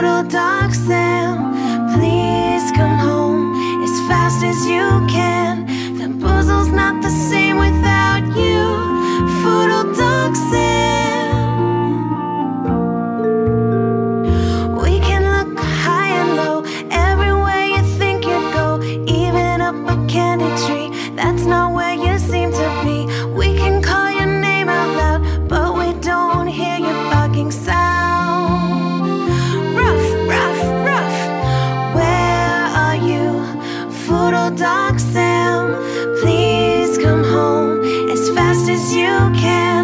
Foodle Dog Sam, please come home as fast as you can. The puzzle's not the same without you, Foodle Dog Sam. We can look high and low, everywhere you think you'd go, even up a candy tree. That's not where you seem to be. We can call your name out loud, but we don't hear you barking. sound. you can.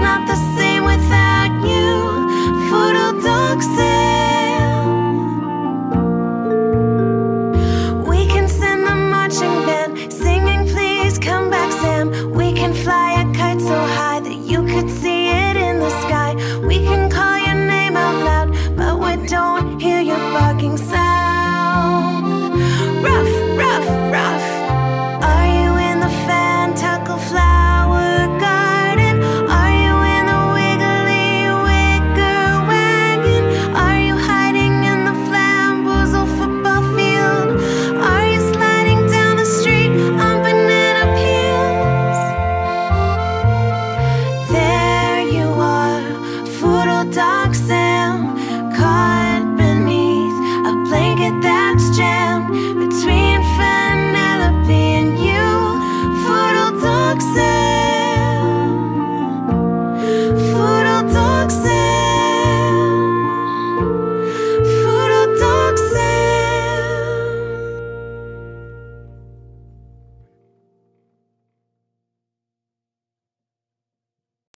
Not the same without you. Sam We can send the marching band Singing please come back Sam. We can fly a kite so high that you could see